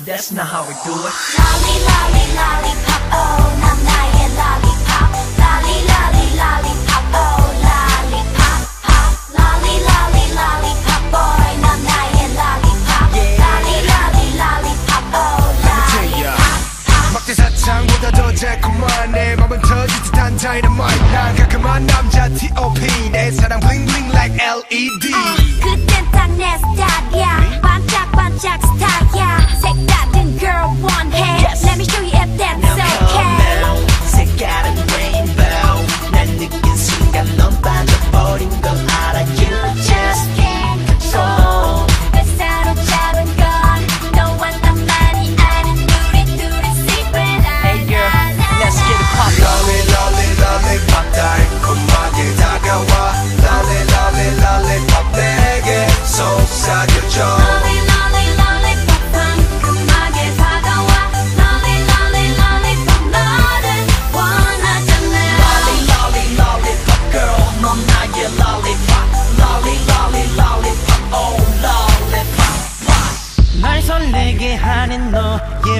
that's not how we do it. Lolly, lolly, lolly.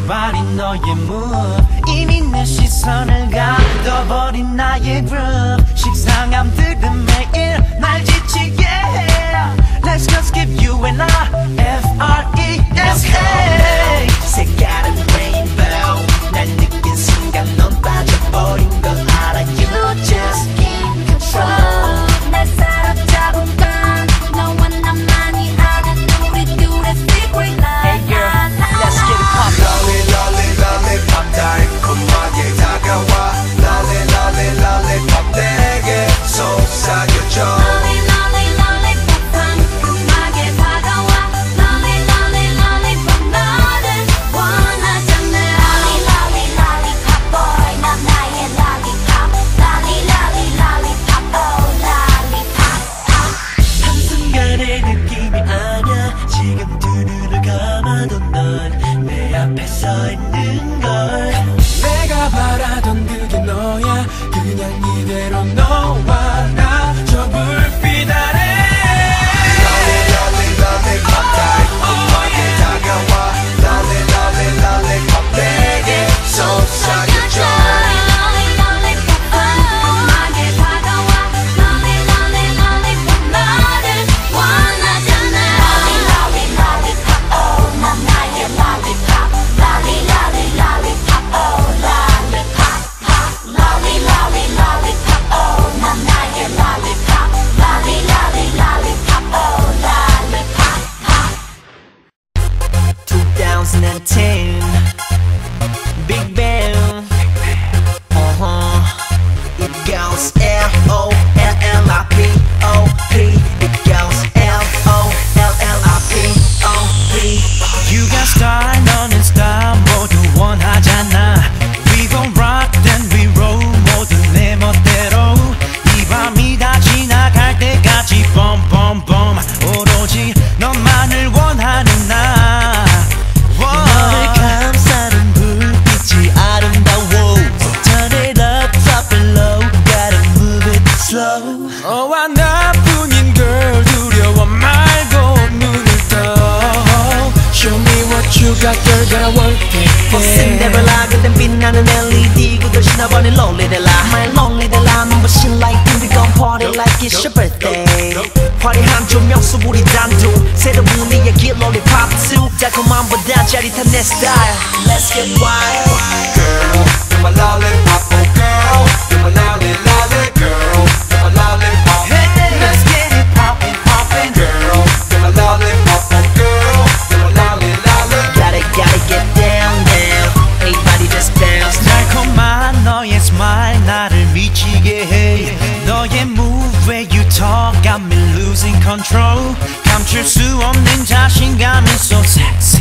제발 이 너의 move 이미 내 시선을 가둬버린 나의 groove 식상함들은 매일 날 지치게 해 Let's just give you and I F.R. 쫙쫙 돌아올게 벗은 내발 하거든 빛나는 LED 그걸 신어버린 lonely the light My lonely the light 눈부신 light we gon' party like it's your birthday 화려한 조명수 우리 단둘 새로운 이야기 lollipop too 달콤함보다 짜릿한 내 스타일 Let's get wild Girl, you're my lollipop control 감출 수 없는 자신감은 so sexy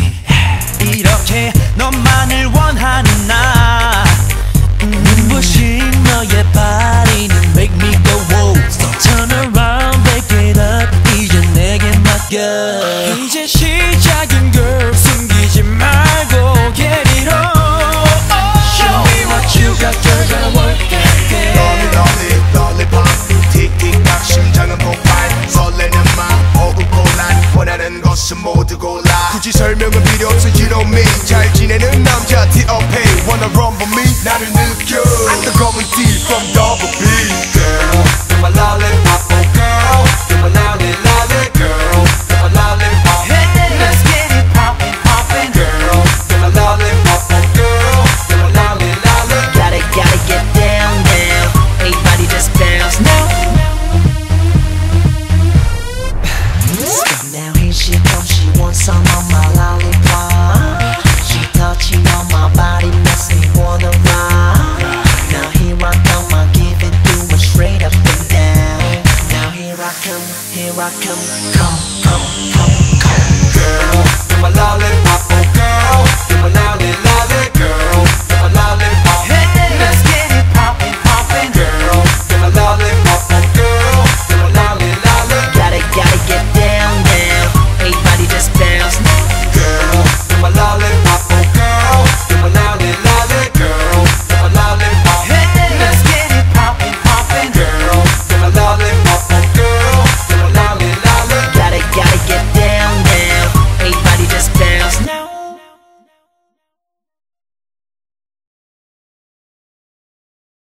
모습 모두 골라 굳이 설명은 필요 없어 you know me. 잘 지내는 남자 T.O.P Wanna run for me? 나를 느껴. The 뜨거운 딜 from the